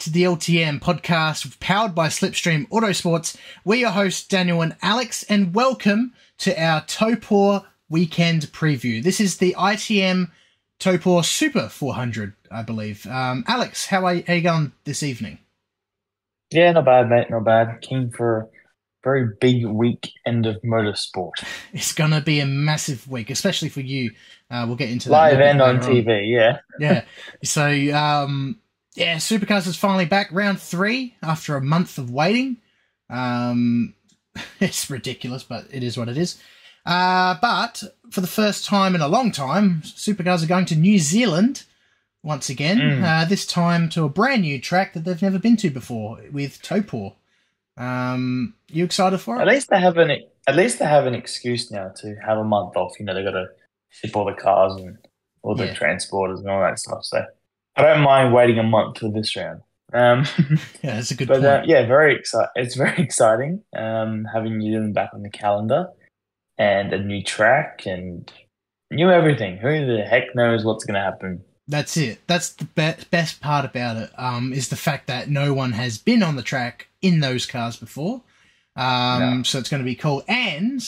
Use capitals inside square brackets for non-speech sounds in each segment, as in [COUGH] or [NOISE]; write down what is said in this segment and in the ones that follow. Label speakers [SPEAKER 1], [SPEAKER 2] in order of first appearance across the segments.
[SPEAKER 1] back to the LTM podcast powered by Slipstream Autosports. We're your hosts, Daniel and Alex, and welcome to our Taupo weekend preview. This is the ITM Taupo Super 400, I believe. Um, Alex, how are, you, how are you going this evening?
[SPEAKER 2] Yeah, not bad, mate. Not bad. Keen for a very big week end of motorsport. [LAUGHS]
[SPEAKER 1] It's going to be a massive week, especially for you. Uh, we'll get into that
[SPEAKER 2] Live and on
[SPEAKER 1] later
[SPEAKER 2] TV, yeah.
[SPEAKER 1] yeah. So, um, yeah, Supercars is finally back, round three after a month of waiting. Um, [LAUGHS] it's ridiculous, but it is what it is. Uh, but for the first time in a long time, Supercars are going to New Zealand once again.
[SPEAKER 2] Mm.
[SPEAKER 1] Uh, this time to a brand new track that they've never been to before with Taupo. Um, you excited for it?
[SPEAKER 2] At least they have an at least they have an excuse now to have a month off. You know, they've got to ship all the cars and all the
[SPEAKER 1] Yeah.
[SPEAKER 2] transporters and all that stuff. So I don't mind waiting a month for this round. Um, [LAUGHS]
[SPEAKER 1] Yeah, that's a good
[SPEAKER 2] but
[SPEAKER 1] point.
[SPEAKER 2] uh, yeah, very exciting. It's very exciting um, having New Zealand back on the calendar and a new track and new everything. Who the heck knows what's going to happen?
[SPEAKER 1] That's it. That's the be- best part about it. Um, is the fact that no one has been on the track in those cars before. Um,
[SPEAKER 2] No.
[SPEAKER 1] so it's going to be cool. And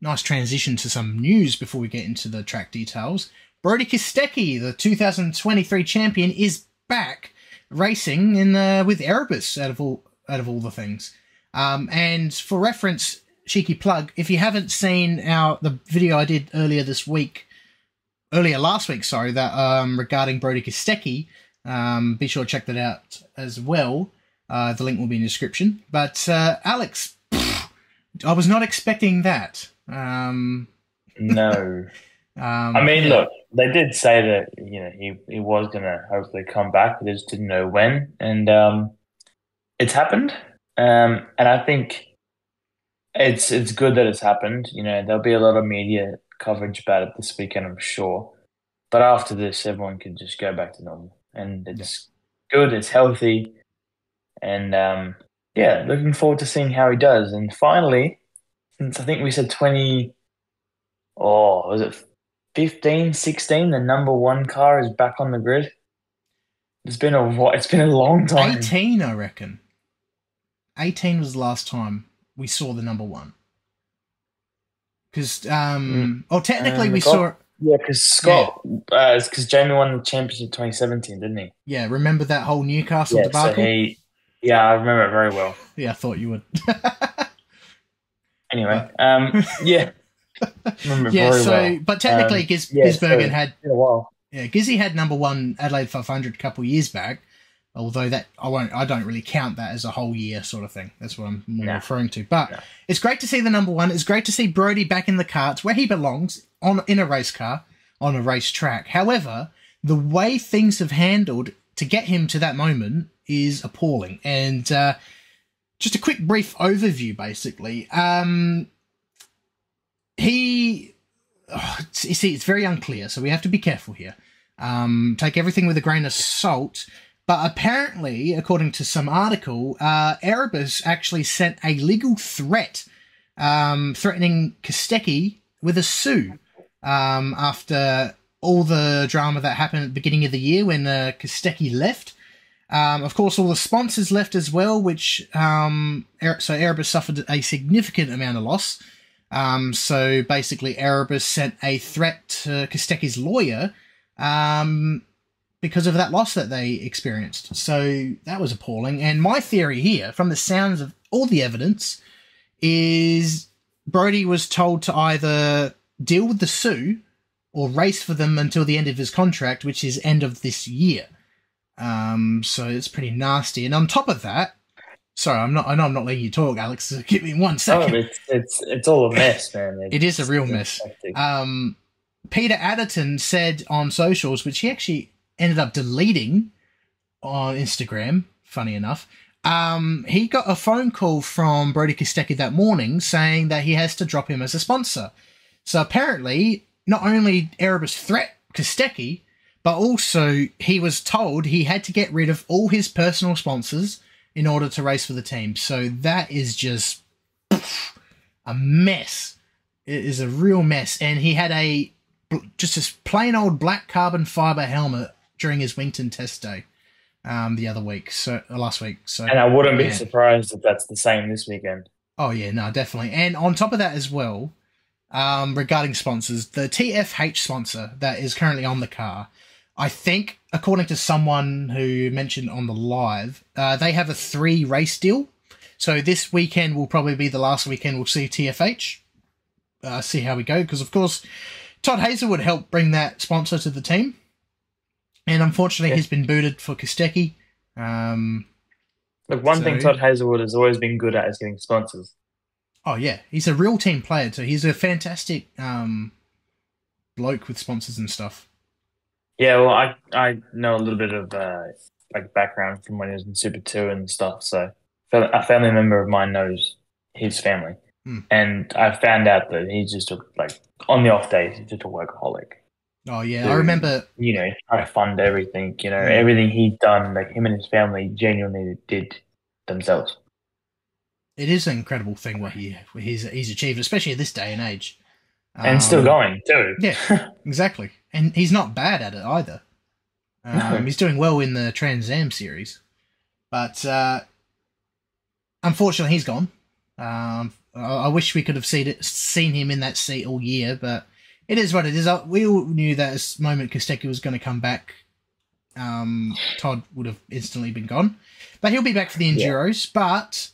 [SPEAKER 1] nice transition to some news before we get into the track details. Brodie Kostecki, the 2023 champion, is back racing in uh, with Erebus out of all out of all the things. Um, and for reference, cheeky plug: if you haven't seen our the video I did earlier this week, earlier last week, sorry, that um, regarding Brodie Kostecki, um, be sure to check that out as well. Uh, the link will be in the description. But uh, Alex, pfft, I was not expecting that. Um,
[SPEAKER 2] No. [LAUGHS]
[SPEAKER 1] um,
[SPEAKER 2] I mean,
[SPEAKER 1] yeah.
[SPEAKER 2] look, they did say that you know he he was gonna hopefully come back. but They just didn't know when, and um, it's happened. Um, and I think it's it's good that it's happened. You know, there'll be a lot of media coverage about it this weekend, I'm sure. But after this, everyone can just go back to normal, and it's good. It's healthy, and um, yeah, looking forward to seeing how he does. And finally, since I think we said twenty, oh, was it 15, 16, the number one car is back on the grid. It's been a it's been a long time.
[SPEAKER 1] 18, I reckon. 18 was the last time we saw the number one. Because, um, oh, technically
[SPEAKER 2] Um,
[SPEAKER 1] we
[SPEAKER 2] got-
[SPEAKER 1] saw,
[SPEAKER 2] Yeah, because Scott, uh, it's because Jamie won the championship 2017, didn't he?
[SPEAKER 1] yeah, remember that whole Newcastle
[SPEAKER 2] Yeah, so
[SPEAKER 1] debacle?
[SPEAKER 2] he, yeah, I remember it very well. [LAUGHS]
[SPEAKER 1] Yeah, I thought you would. [LAUGHS]
[SPEAKER 2] Anyway, um, yeah, [LAUGHS]
[SPEAKER 1] yeah, so,
[SPEAKER 2] well.
[SPEAKER 1] but technically
[SPEAKER 2] Um,
[SPEAKER 1] Giz,
[SPEAKER 2] yeah,
[SPEAKER 1] Gisbergen
[SPEAKER 2] so-
[SPEAKER 1] had,
[SPEAKER 2] a while.
[SPEAKER 1] yeah, Gizzy had number one Adelaide 500 a couple years back. Although that I won't, I don't really count that as a whole year sort of thing. That's what I'm more
[SPEAKER 2] No.
[SPEAKER 1] referring to. But
[SPEAKER 2] No.
[SPEAKER 1] it's great to see the number one. It's great to see Brodie back in the carts where he belongs on in a race car on a race track. However, the way things have handled to get him to that moment is appalling. And uh, just a quick brief overview, basically. Um, he, oh, [SIGHS] you see, it's very unclear, so we have to be careful here. Um, take everything with a grain of salt. But apparently, according to some article, uh, Erebus actually sent a legal threat um, threatening Kostecki with a sue um, after all the drama that happened at the beginning of the year when uh, left. Um, of course, all the sponsors left as well, which um, Er- so Erebus suffered a significant amount of loss. Um, so basically, Erebus sent a threat to Kostecki's lawyer um, because of that loss that they experienced. So that was appalling. And my theory here, from the sounds of all the evidence, is Brodie was told to either deal with the sue or race for them until the end of his contract, which is end of this year. Um, so it's pretty nasty. And on top of that, sorry, I'm not. I know I'm not letting you talk, Alex. [LAUGHS] Give me one
[SPEAKER 2] Oh,
[SPEAKER 1] second.
[SPEAKER 2] it's it's it's all a mess, man. [LAUGHS]
[SPEAKER 1] It is a real mess. um, Peter Adderton said on socials, which he actually ended up deleting on Instagram, funny enough. Um, he got a phone call from Brodie Kostecki that morning saying that he has to drop him as a sponsor. So apparently, not only Erebus threat Kostecki, but also he was told he had to get rid of all his personal sponsors in order to race for the team. So that is just a mess. It is a real mess. And he had a just this plain old black carbon fiber helmet during his Winton test day. um, the other week, so uh, last week. So
[SPEAKER 2] And I wouldn't be surprised if that's the same this weekend.
[SPEAKER 1] Oh yeah, no, definitely. And on top of that as well, um, regarding sponsors, the TFH sponsor that is currently on the car, I think, according to someone who mentioned on the live, uh, they have a three race deal. So this weekend will probably be the last weekend we'll see TFH. Uh, see how we go, because of course, Todd Hazelwood helped bring that sponsor to the team, and unfortunately,
[SPEAKER 2] Yeah.
[SPEAKER 1] he's been booted for Kostecki. Um,
[SPEAKER 2] Look, one thing Todd Hazelwood has always been good at is getting sponsors.
[SPEAKER 1] Oh yeah, he's a real team player too. He's a fantastic um, bloke with sponsors and stuff.
[SPEAKER 2] Yeah, well, I I know a little bit of uh, like background from when he was in Super Two and stuff. So a family member of mine knows his family,
[SPEAKER 1] Hmm.
[SPEAKER 2] and I found out that he's just a, like on the off days he's just a workaholic.
[SPEAKER 1] Oh yeah, I remember.
[SPEAKER 2] You know, trying to fund everything. You know,
[SPEAKER 1] Hmm.
[SPEAKER 2] everything he'd done, like him and his family genuinely did themselves.
[SPEAKER 1] It is an incredible thing what he what he's he's achieved, especially at this day and age.
[SPEAKER 2] And still
[SPEAKER 1] Um,
[SPEAKER 2] going too.
[SPEAKER 1] Yeah, [LAUGHS] exactly. And he's not bad at it either. Um,
[SPEAKER 2] No.
[SPEAKER 1] He's doing well in the Trans Am series, but uh, unfortunately, he's gone. Um, I, I wish we could have seen it, seen him in that seat all year, but it is what it is. Uh, We all knew that as moment Kostecki was going to come back, um, Todd would have instantly been gone. But he'll be back for the
[SPEAKER 2] Yeah.
[SPEAKER 1] Enduros. But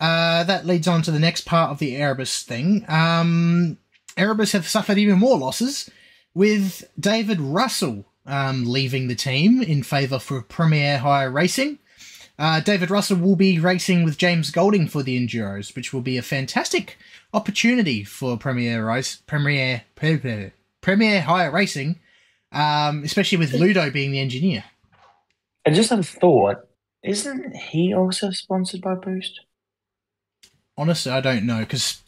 [SPEAKER 1] uh, that leads on to the next part of the Erebus thing. Um, Erebus have suffered even more losses, with David Russell um, leaving the team in favour for Premier Hire Racing. Uh, David Russell will be racing with James Golding for the Enduros, which will be a fantastic opportunity for Premier Race, Premier Premier, Premier Hire Racing, um, especially with Ludo being the engineer.
[SPEAKER 2] I just a thought. Isn't he also sponsored by Boost?
[SPEAKER 1] Honestly, I don't know because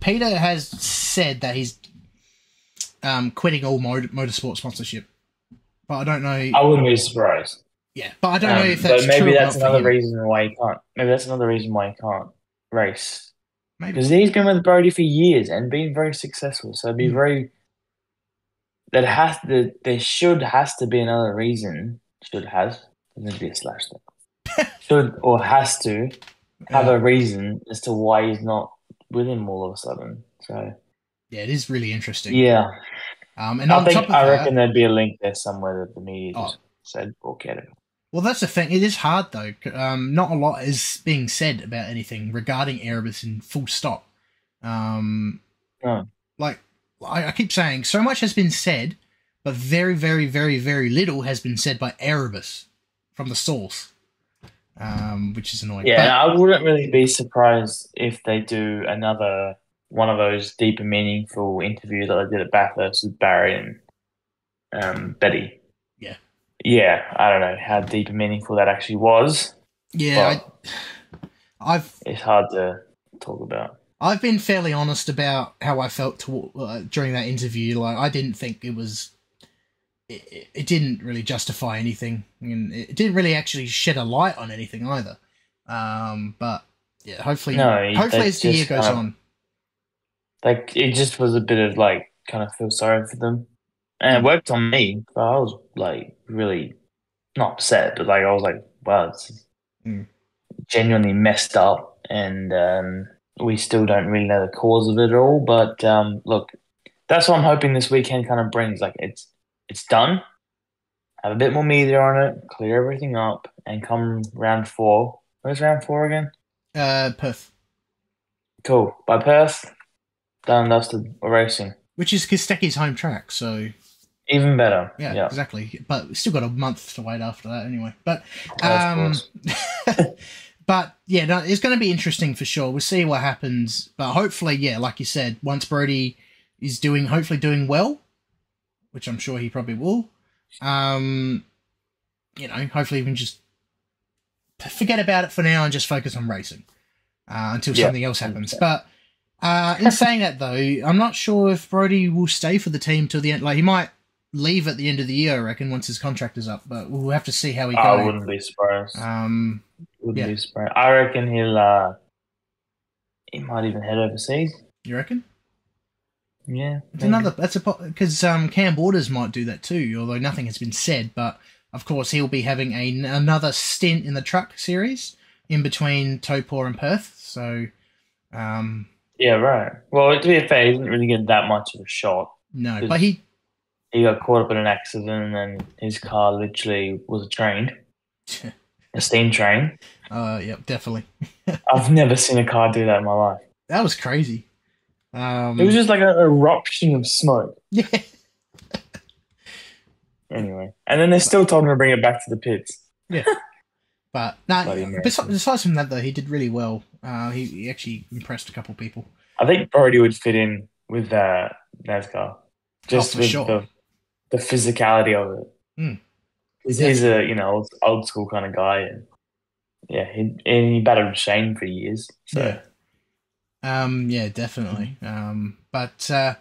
[SPEAKER 1] Peter has said that he's um, quitting all motor- motorsport sponsorship, but I don't know.
[SPEAKER 2] I wouldn't be surprised.
[SPEAKER 1] yeah, but I don't know
[SPEAKER 2] Um,
[SPEAKER 1] if that's
[SPEAKER 2] but maybe that's another reason why he can't. Maybe that's another reason why he can't race
[SPEAKER 1] Maybe.
[SPEAKER 2] because he's been with Brodie for years and been very successful. So it'd be
[SPEAKER 1] Mm.
[SPEAKER 2] very. That has to. There should has to be another reason. Should has doesn't be a slash there. [LAUGHS] should or has to have a reason as to why he's not with him all of a sudden. So
[SPEAKER 1] Yeah, it is really interesting.
[SPEAKER 2] yeah,
[SPEAKER 1] Um, and
[SPEAKER 2] I
[SPEAKER 1] on
[SPEAKER 2] think
[SPEAKER 1] top of
[SPEAKER 2] I
[SPEAKER 1] that,
[SPEAKER 2] reckon there'd be a link there somewhere that the media
[SPEAKER 1] Oh.
[SPEAKER 2] just said or about.
[SPEAKER 1] well, that's the thing. It is hard though. Um, not a lot is being said about anything regarding Erebus in full stop. Um,
[SPEAKER 2] No.
[SPEAKER 1] like I, I keep saying, so much has been said, but very, very, very, very little has been said by Erebus from the source, um, which is annoying.
[SPEAKER 2] Yeah,
[SPEAKER 1] But-
[SPEAKER 2] I wouldn't really be surprised if they do another one of those deeper, meaningful interviews that they did at Bathurst with Barry and um, Betty.
[SPEAKER 1] Yeah.
[SPEAKER 2] Yeah, I don't know how deep and meaningful that actually was.
[SPEAKER 1] yeah, I, I've
[SPEAKER 2] it's hard to talk about.
[SPEAKER 1] I've been fairly honest about how I felt to, uh, during that interview. Like, I didn't think it was. It, it- it didn't really justify anything, and it didn't really actually shed a light on anything either. Um, but yeah, hopefully,
[SPEAKER 2] No,
[SPEAKER 1] hopefully as the year goes
[SPEAKER 2] um,
[SPEAKER 1] on,
[SPEAKER 2] Like it just was a bit of like kind of feel sorry for them, and it worked on me. But I was like really not upset, but like I was like, wow, it's
[SPEAKER 1] Mm.
[SPEAKER 2] genuinely messed up, and um, we still don't really know the cause of it all. But um, look, that's what I'm hoping this weekend kind of brings. Like it's it's done. Have a bit more media on it, clear everything up, and come round four. Where's round four again?
[SPEAKER 1] uh, Perth,
[SPEAKER 2] Cool. By Perth, done dusted. We're racing.
[SPEAKER 1] which is Kostecki's home track, so
[SPEAKER 2] Even better.
[SPEAKER 1] yeah,
[SPEAKER 2] yeah.
[SPEAKER 1] exactly. But we've still got a month to wait after that, anyway. But um,
[SPEAKER 2] course. [LAUGHS]
[SPEAKER 1] but yeah, no, it's going to be interesting for sure. We'll see what happens. But hopefully, yeah, like you said, once Brodie is doing, hopefully doing well, which I'm sure he probably will. Um, you know, hopefully we can just forget about it for now and just focus on racing uh, until
[SPEAKER 2] Yeah,
[SPEAKER 1] something else happens.
[SPEAKER 2] 100%.
[SPEAKER 1] But uh, in [LAUGHS] saying that, though, I'm not sure if Brodie will stay for the team till the end. Like he might leave at the end of the year, I reckon, once his contract is up. But we'll have to see how he goes.
[SPEAKER 2] I
[SPEAKER 1] goes.
[SPEAKER 2] wouldn't be surprised.
[SPEAKER 1] Um,
[SPEAKER 2] wouldn't
[SPEAKER 1] yeah.
[SPEAKER 2] be surprised. I reckon he'll. Uh, he might even head overseas.
[SPEAKER 1] you reckon?
[SPEAKER 2] Yeah.
[SPEAKER 1] It's
[SPEAKER 2] maybe.
[SPEAKER 1] another. That's a because um, Cam Waters might do that too. Although nothing has been said, but of course, he'll be having a, another stint in the truck series in between Taupo and Perth. So, um,
[SPEAKER 2] Yeah, right. Well, to be fair, he didn't really get that much of a shot.
[SPEAKER 1] no, but he,
[SPEAKER 2] He got caught up in an accident, and his car literally was a train, a steam train.
[SPEAKER 1] uh, yep, definitely. [LAUGHS]
[SPEAKER 2] I've never seen a car do that in my life.
[SPEAKER 1] That was crazy. Um,
[SPEAKER 2] It was just like an eruption of smoke.
[SPEAKER 1] yeah, [LAUGHS]
[SPEAKER 2] Anyway, and then they still told him to bring it back to the pits. Yeah. [LAUGHS]
[SPEAKER 1] But no. Besides, besides from that, though, he did really well. Uh, he, he actually impressed a couple of people.
[SPEAKER 2] I think Brodie would fit in with uh, NASCAR, just
[SPEAKER 1] for
[SPEAKER 2] with
[SPEAKER 1] sure.
[SPEAKER 2] the the physicality of it.
[SPEAKER 1] Mm.
[SPEAKER 2] He's, he's a you know old, old school kind of guy, and yeah, he and he battled Shane for years. So
[SPEAKER 1] Yeah. Um, yeah, definitely. Um, but uh,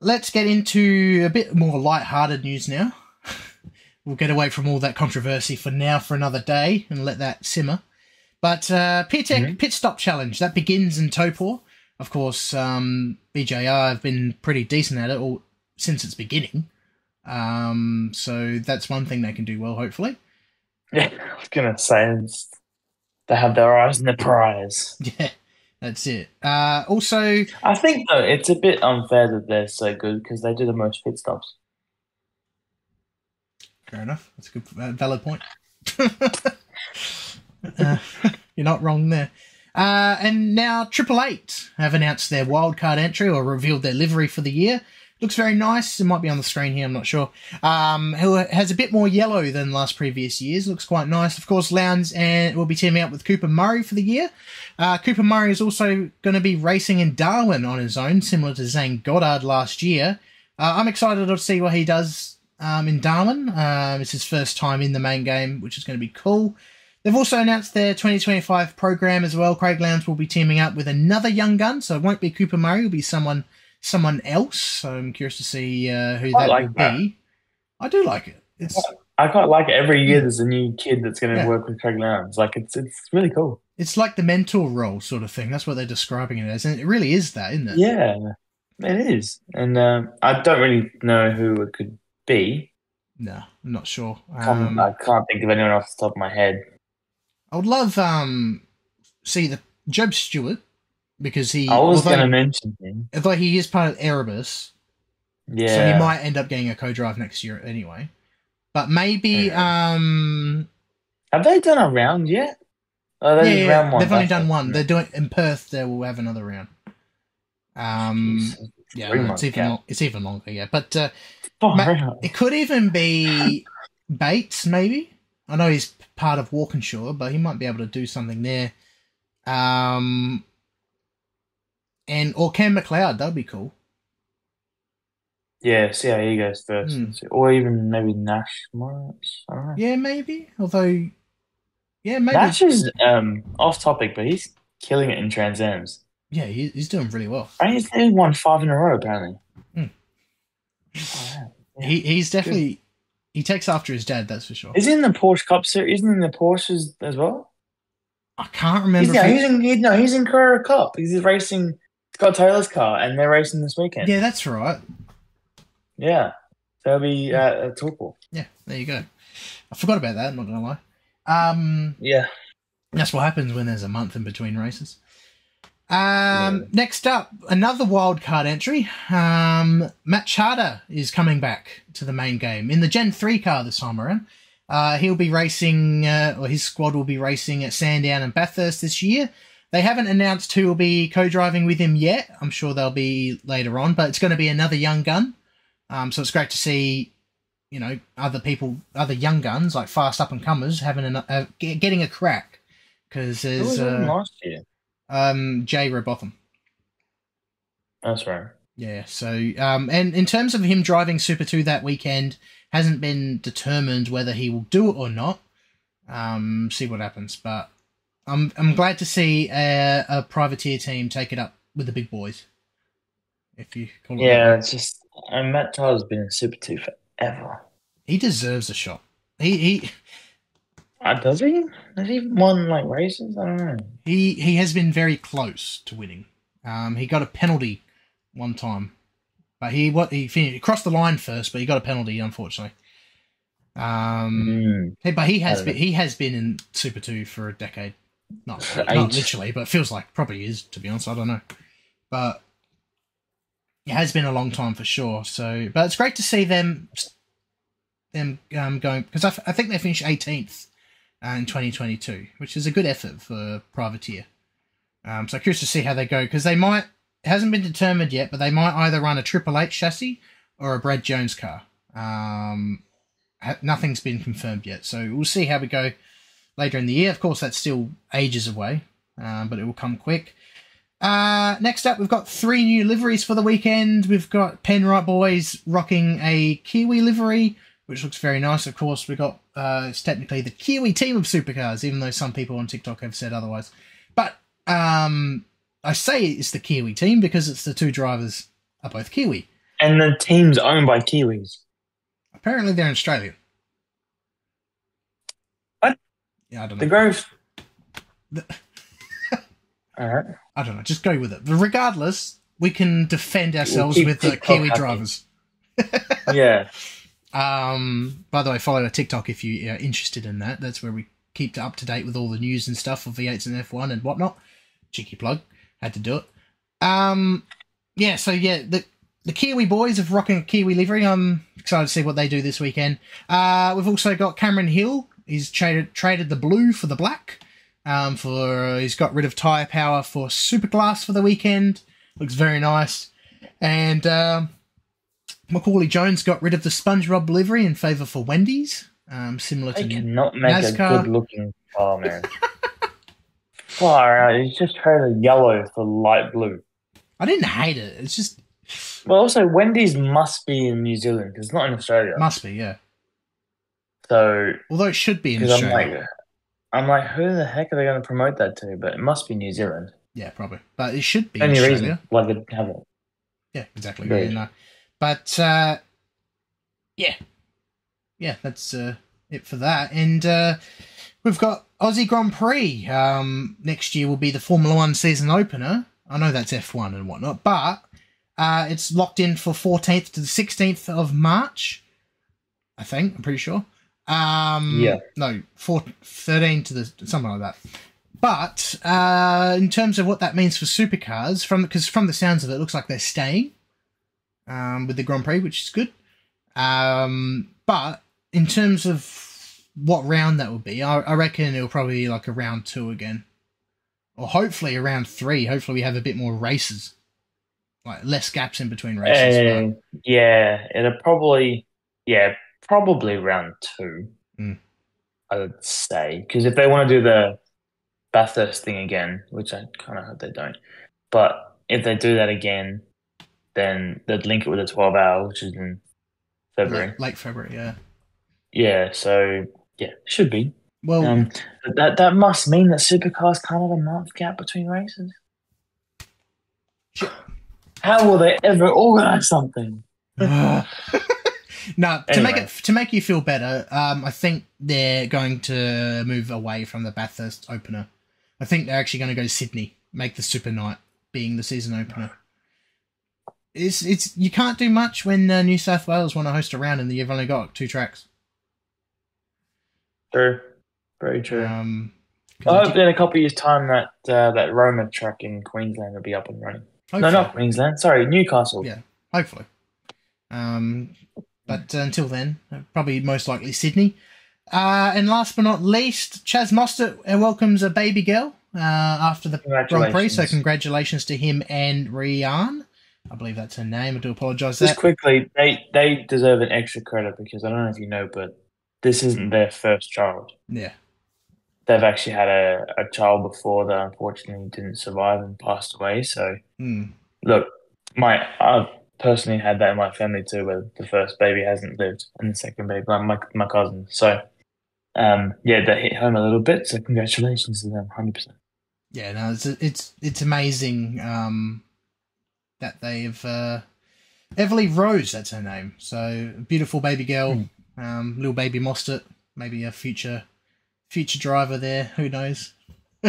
[SPEAKER 1] let's get into a bit more light-hearted news now. [LAUGHS] we'll get away from all that controversy for now for another day and let that simmer. But uh, pit,
[SPEAKER 2] Mhm.
[SPEAKER 1] pit stop challenge that begins in Taupo. Of course, um, BJR have been pretty decent at it all since its beginning. Um, so that's one thing they can do well, hopefully.
[SPEAKER 2] yeah, [LAUGHS] I was gonna say they have their eyes on the prize. [LAUGHS]
[SPEAKER 1] Yeah, that's it. Uh, also,
[SPEAKER 2] I think though it's a bit unfair that they're so good because they do the most pit stops.
[SPEAKER 1] Fair enough. That's a good, uh, valid point. [LAUGHS] Uh, [LAUGHS] you're not wrong there. Uh, and now Triple Eight have announced their wildcard entry or revealed their livery for the year. Looks very nice. It might be on the screen here. I'm not sure. Um, who has a bit more yellow than last previous years. Looks quite nice. Of course, Lowndes and will be teaming up with Cooper Murray for the year. Uh, Cooper Murray is also going to be racing in Darwin on his own, similar to Zane Goddard last year. Uh, I'm excited to see what he does um, in Darwin. Um, it's his first time in the main game, which is going to be cool. They've also announced their 2025 program as well. Craig Lowndes will be teaming up with another young gun, so it won't be Cooper Murray. It'll be someone someone else. So I'm curious to see uh, who
[SPEAKER 2] I
[SPEAKER 1] that
[SPEAKER 2] like
[SPEAKER 1] will
[SPEAKER 2] that.
[SPEAKER 1] be. I do like it. It's
[SPEAKER 2] I quite like it. Every year there's a new kid that's going to
[SPEAKER 1] Yeah.
[SPEAKER 2] work with Craig Lowndes. Like it's it's really cool.
[SPEAKER 1] it's like the mentor role sort of thing. That's what they're describing it as, and it really is that, isn't it?
[SPEAKER 2] Yeah, it is. And um, I don't really know who it could be.
[SPEAKER 1] No, I'm not sure. Um,
[SPEAKER 2] I can't think of anyone off the top of my head.
[SPEAKER 1] I would love um see the Jobe Stewart because he
[SPEAKER 2] I was going to mention him.
[SPEAKER 1] although he is part of Erebus,
[SPEAKER 2] Yeah.
[SPEAKER 1] so he might end up getting a co-drive next year anyway. But maybe
[SPEAKER 2] Yeah.
[SPEAKER 1] um
[SPEAKER 2] Have they done a round yet? Oh,
[SPEAKER 1] yeah, yeah,
[SPEAKER 2] round one.
[SPEAKER 1] they've only done one. They're doing in Perth. They will have another round. Um,
[SPEAKER 2] Jeez,
[SPEAKER 1] yeah,
[SPEAKER 2] three
[SPEAKER 1] it's even long, it's even longer. Yeah, but uh, Ma- it could even be [LAUGHS] Bates. Maybe I know he's part of Walkinshaw, but he might be able to do something there. Um, and or Cam McLeod, that'd be cool.
[SPEAKER 2] Yeah, see how he goes first.
[SPEAKER 1] Hmm.
[SPEAKER 2] Or even maybe Nash Morris. I don't know.
[SPEAKER 1] Yeah, maybe. Although, yeah, maybe.
[SPEAKER 2] Nash is um, off topic, but he's killing it in Trans Ams.
[SPEAKER 1] Yeah, he, he's doing really well.
[SPEAKER 2] I think he's he won five in a row, apparently.
[SPEAKER 1] Hmm.
[SPEAKER 2] Oh, yeah.
[SPEAKER 1] He he's definitely he takes after his dad. That's for sure.
[SPEAKER 2] Is he in the Porsche Cup series? Isn't he in the Porsches as well?
[SPEAKER 1] I can't
[SPEAKER 2] He's,
[SPEAKER 1] remember.
[SPEAKER 2] no,
[SPEAKER 1] if
[SPEAKER 2] he's in, he, no, he's in Carrera Cup. He's racing Scott Taylor's car, and they're racing this weekend.
[SPEAKER 1] yeah, that's right.
[SPEAKER 2] Yeah. So it'll be uh, a Taupo.
[SPEAKER 1] Yeah, there you go. I forgot about that. I'm not gonna lie. Um,
[SPEAKER 2] Yeah.
[SPEAKER 1] that's what happens when there's a month in between races. Um, next up, another wild card entry. Um, Matt Chadha is coming back to the main game in the Gen Three car this time around. Uh, he'll be racing, uh, or his squad will be racing at Sandown and Bathurst this year. They haven't announced who will be co-driving with him yet. I'm sure they'll be later on, but it's going to be another young gun. Um, so it's great to see, you know, other people, other young guns like fast up and comers having an, uh, ge- getting a crack because
[SPEAKER 2] Who
[SPEAKER 1] there's
[SPEAKER 2] was
[SPEAKER 1] uh,
[SPEAKER 2] last year?
[SPEAKER 1] um, Jay Robotham.
[SPEAKER 2] That's right.
[SPEAKER 1] Yeah. So, um, and in terms of him driving Super 2 that weekend, hasn't been determined whether he will do it or not. Um, see what happens. But I'm I'm glad to see a, a privateer team take it up with the big boys. If you call it
[SPEAKER 2] Yeah,
[SPEAKER 1] that.
[SPEAKER 2] it's just and Matt Chadha's been in Super Two forever.
[SPEAKER 1] he deserves a shot. He he
[SPEAKER 2] Uh, does he? Has he won like races? I don't know.
[SPEAKER 1] he he has been very close to winning. Um, he got a penalty one time, but he what he finished, he crossed the line first, but he got a penalty unfortunately. Um,
[SPEAKER 2] Mm.
[SPEAKER 1] but he has been
[SPEAKER 2] know.
[SPEAKER 1] he has been in Super Two for a decade. Not [LAUGHS] not literally, but it feels like probably is to be honest. I don't know, but it has been a long time for sure. So, but it's great to see them them um, going because I, f- I think they finished 18th uh, in 2022, which is a good effort for Privateer. Um, so curious to see how they go because they might it hasn't been determined yet, but they might either run a Triple Eight chassis or a Brad Jones car. Um, ha- nothing's been confirmed yet, so we'll see how we go later in the year. Of course, that's still ages away, um, but it will come quick. Uh, next up, we've got three new liveries for the weekend. We've got Penrite Boys rocking a Kiwi livery, which looks very nice. Of course, we've got uh, it's technically the Kiwi team of supercars, even though some people on TikTok have said otherwise. But um, I say it's the Kiwi team because it's the two drivers are both Kiwi.
[SPEAKER 2] And the team's owned by Kiwis.
[SPEAKER 1] Apparently, they're in Australia.
[SPEAKER 2] What?
[SPEAKER 1] Yeah, I don't know.
[SPEAKER 2] The Grove. [LAUGHS]
[SPEAKER 1] The-
[SPEAKER 2] All right.
[SPEAKER 1] I don't know. Just go with it. But regardless, we can defend ourselves
[SPEAKER 2] keep
[SPEAKER 1] with the
[SPEAKER 2] TikTok
[SPEAKER 1] Kiwi
[SPEAKER 2] happy.
[SPEAKER 1] drivers. [LAUGHS]
[SPEAKER 2] Yeah.
[SPEAKER 1] Um, by the way, follow our TikTok if you are interested in that. That's where we keep up to date with all the news and stuff for V8s and F1 and whatnot. Cheeky plug. Had to do it. Um, yeah, so yeah, the the Kiwi boys of rocking Kiwi livery. I'm excited to see what they do this weekend. Uh, we've also got Cameron Hill. He's traded traded the blue for the black. Um, for he's got rid of Tyrepower for super glass for the weekend. Looks very nice. And um, Macaulay Jones got rid of the SpongeBob livery in favour for Wendy's. Um, similar
[SPEAKER 2] They
[SPEAKER 1] to
[SPEAKER 2] cannot make
[SPEAKER 1] NASCAR.
[SPEAKER 2] a good looking car, man. Far out. He's just traded yellow for light blue.
[SPEAKER 1] I didn't hate it. It's just
[SPEAKER 2] Well, also, Wendy's must be in New Zealand because it's not in Australia.
[SPEAKER 1] must be yeah.
[SPEAKER 2] So,
[SPEAKER 1] Although it should be in
[SPEAKER 2] because I'm like, I'm like, who the heck are they going to promote that to? But it must be New Zealand.
[SPEAKER 1] yeah, probably. But it should be
[SPEAKER 2] Only
[SPEAKER 1] Australia.
[SPEAKER 2] reason why they have it.
[SPEAKER 1] Yeah, exactly. Yeah, no. But uh, yeah, yeah, that's uh, it for that. And uh, we've got Aussie Grand Prix. Um, next year will be the Formula One season opener. I know that's F one and whatnot, but uh, it's locked in for 14th to the 16th of March. I think I'm pretty sure. Um,
[SPEAKER 2] Yeah.
[SPEAKER 1] No, four, 13 to the something like that. But uh, in terms of what that means for supercars, from because from the sounds of it, it looks like they're staying um, with the Grand Prix, which is good. Um, but in terms of what round that would be, I, I reckon it'll probably be like a round two again, or hopefully a round three. Hopefully, we have a bit more races, like less gaps in between races.
[SPEAKER 2] yeah, it'll probably, yeah, probably round two.
[SPEAKER 1] Mm.
[SPEAKER 2] I would say because if they want to do the Bathurst thing again, which I kind of hope they don't, but if they do that again, then they'd link it with a twelve hour, which is in February.
[SPEAKER 1] late, late February, yeah.
[SPEAKER 2] Yeah, so yeah, should be.
[SPEAKER 1] Well,
[SPEAKER 2] Um, that that must mean that supercars can't have a month gap between races.
[SPEAKER 1] Sure.
[SPEAKER 2] How will they ever organize something? [LAUGHS] [LAUGHS]
[SPEAKER 1] no, to make it to make you feel better, um, I think they're going to move away from the Bathurst opener. I think they're actually going to go to Sydney, make the Super Night being the season opener. It's it's you can't do much when uh, New South Wales want to host a round and you've only got two tracks.
[SPEAKER 2] True, very true.
[SPEAKER 1] Um, 'cause
[SPEAKER 2] I
[SPEAKER 1] I
[SPEAKER 2] hope in a couple of years' time that uh, that Roma track in Queensland will be up and running. No,
[SPEAKER 1] hopefully.
[SPEAKER 2] not Queensland. Sorry, Newcastle.
[SPEAKER 1] Yeah. hopefully. Um, but uh, until then, uh, probably most likely Sydney. Uh, and last but not least, Chaz Mostert uh, welcomes a baby girl uh, after the Grand Prix. So
[SPEAKER 2] Congratulations.
[SPEAKER 1] to him and Rian. I believe that's her name. I do apologise.
[SPEAKER 2] Just
[SPEAKER 1] That
[SPEAKER 2] quickly, they they deserve an extra credit because I don't know if you know, but this isn't their first child.
[SPEAKER 1] yeah,
[SPEAKER 2] They've actually had a, a child before that unfortunately didn't survive and passed away. So
[SPEAKER 1] Hmm.
[SPEAKER 2] look, my I've personally had that in my family too, where the first baby hasn't lived and the second baby, like my my cousin. So um, yeah, that hit home a little bit. So congratulations to them, hundred percent.
[SPEAKER 1] yeah. No, it's it's it's amazing um, that they've uh, Everly Rose. That's her name. So beautiful baby girl, um, little baby Mostert. Maybe a future future driver there. Who knows?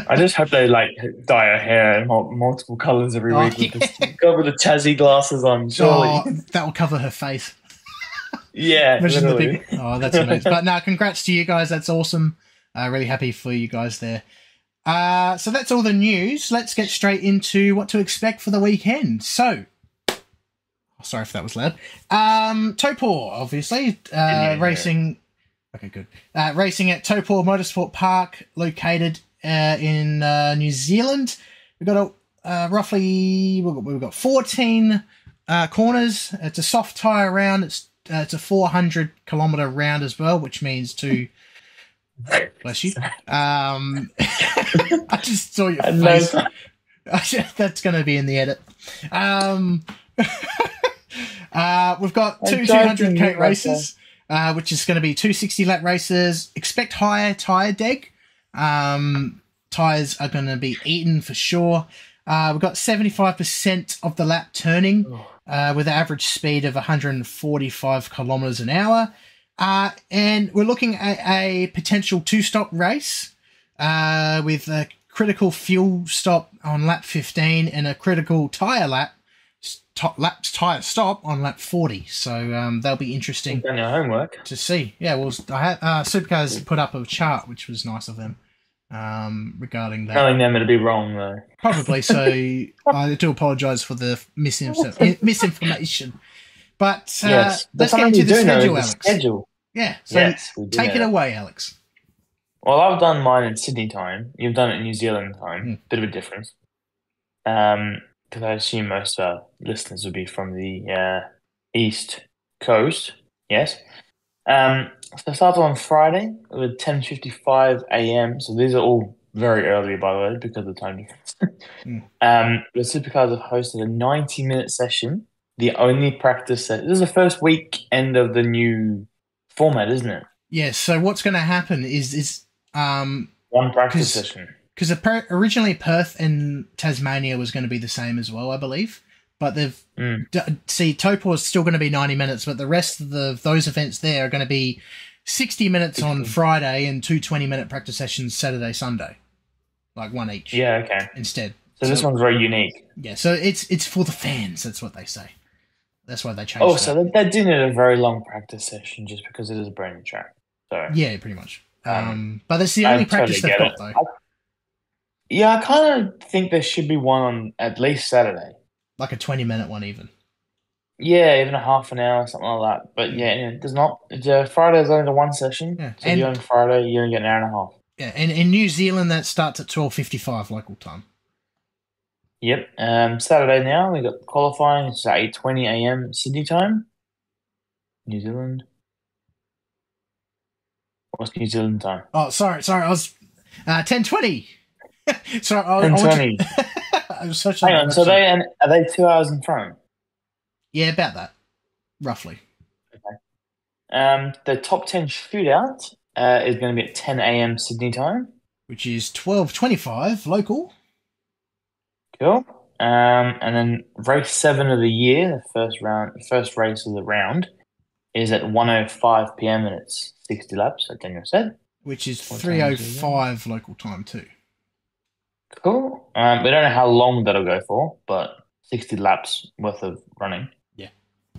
[SPEAKER 2] I just hope they like dye her hair in multiple colors every
[SPEAKER 1] Oh,
[SPEAKER 2] week with
[SPEAKER 1] yeah.
[SPEAKER 2] this, go with the chazzy glasses on. Surely,
[SPEAKER 1] Oh, that will cover her face.
[SPEAKER 2] Yeah, [LAUGHS]
[SPEAKER 1] Imagine the big. Oh, that's amazing. but now, congrats to you guys. That's awesome. Uh, really happy for you guys there. Uh, so that's all the news. Let's get straight into what to expect for the weekend. So, oh, sorry if that was loud. Um, Taupo, obviously, uh,
[SPEAKER 2] yeah.
[SPEAKER 1] racing. Okay, good. Uh, racing at Taupo Motorsport Park, located uh, in uh, New Zealand. We've got a uh, roughly we've got, we've got 14 uh, corners. It's a soft tire round. It's uh, it's a 400 kilometer round as well, which means to bless you. Um, [LAUGHS] I just saw your [LAUGHS] face. [LAUGHS] That's going to be in the edit. Um, uh, we've got two
[SPEAKER 2] 200k
[SPEAKER 1] races, uh, which is going to be two 60 lap races. Expect higher tire deg. Um, tires are going to be eaten for sure. Uh, we've got 75% of the lap turning uh, with an average speed of 145 kilometers an hour. Uh, and we're looking at a potential two stop race uh, with a critical fuel stop on lap 15 and a critical tire lap top lap tire stop on lap 40 so um, that'll be interesting
[SPEAKER 2] Done your homework.
[SPEAKER 1] to see yeah well i had uh, supercars put up a chart which was nice of them um, regarding that
[SPEAKER 2] Telling them to be wrong though.
[SPEAKER 1] Probably. So [LAUGHS] I do apologise for the misinf- [LAUGHS] misinformation. But uh,
[SPEAKER 2] yes,
[SPEAKER 1] let's get into the schedule,
[SPEAKER 2] is the
[SPEAKER 1] Alex.
[SPEAKER 2] Schedule.
[SPEAKER 1] Yeah. So
[SPEAKER 2] yes,
[SPEAKER 1] take it away, Alex.
[SPEAKER 2] Well, I've done mine in Sydney time. You've done it in New Zealand time.
[SPEAKER 1] Hmm.
[SPEAKER 2] Bit of a difference. Um, because I assume most of our listeners would be from the uh, East Coast. Yes. Um, so it starts on Friday with 10:55 a.m. So these are all very early, by the way, because of the time difference.
[SPEAKER 1] Hmm. [LAUGHS]
[SPEAKER 2] um, the Supercars have hosted a 90-minute session. The only practice set. This is the first weekend of the new format, isn't it?
[SPEAKER 1] Yeah. So what's going to happen is is um
[SPEAKER 2] One practice
[SPEAKER 1] 'Cause-
[SPEAKER 2] session.
[SPEAKER 1] because originally Perth and Tasmania was going to be the same as well, I believe. But they've
[SPEAKER 2] Mm.
[SPEAKER 1] d- see Taupo is still going to be ninety minutes, but the rest of the those events there are going to be sixty minutes on Friday and two 20 minute practice sessions Saturday Sunday, like one each
[SPEAKER 2] Yeah. Okay.
[SPEAKER 1] instead.
[SPEAKER 2] So this one's very unique.
[SPEAKER 1] Yeah, so it's it's for the fans. That's what they say. That's why they changed.
[SPEAKER 2] Oh,
[SPEAKER 1] that.
[SPEAKER 2] so they, they do need a very long practice session just because it is a brand new track. So
[SPEAKER 1] yeah, pretty much. Um,
[SPEAKER 2] Um,
[SPEAKER 1] but that's the
[SPEAKER 2] I
[SPEAKER 1] only practice
[SPEAKER 2] totally
[SPEAKER 1] they've got
[SPEAKER 2] it.
[SPEAKER 1] though.
[SPEAKER 2] I- yeah, I kind of think there should be one on at least Saturday.
[SPEAKER 1] Like a twenty minute one, even.
[SPEAKER 2] Yeah, even a half an hour, something like that. But yeah, yeah, there's not. It's, uh, Friday's only the one session.
[SPEAKER 1] Yeah,
[SPEAKER 2] So if you're on Friday, you only get an hour and a half.
[SPEAKER 1] Yeah, and in New Zealand that starts at twelve fifty five local time.
[SPEAKER 2] Yep. Um, Saturday now we got qualifying. It's at eight twenty a.m. Sydney time. New Zealand. What's New Zealand time?
[SPEAKER 1] Oh, sorry, sorry, I was uh, ten twenty. [LAUGHS] sorry, I, I, [LAUGHS]
[SPEAKER 2] Ten
[SPEAKER 1] want
[SPEAKER 2] twenty.
[SPEAKER 1] to- I was searching
[SPEAKER 2] Hang on. So they and are they two hours in front?
[SPEAKER 1] yeah, about that, roughly. Okay.
[SPEAKER 2] Um, the top 10 shootout uh, is going to be at 10 a.m. Sydney time.
[SPEAKER 1] Which is twelve twenty five local.
[SPEAKER 2] Cool. Um, and then race seven of the year, the first round, the first race of the round, is at 1:05 p.m. and it's 60 laps, like Daniel said.
[SPEAKER 1] Which is three oh five local time too.
[SPEAKER 2] Cool. Um, we don't know how long that'll go for, but 60 laps worth of running.
[SPEAKER 1] Yeah.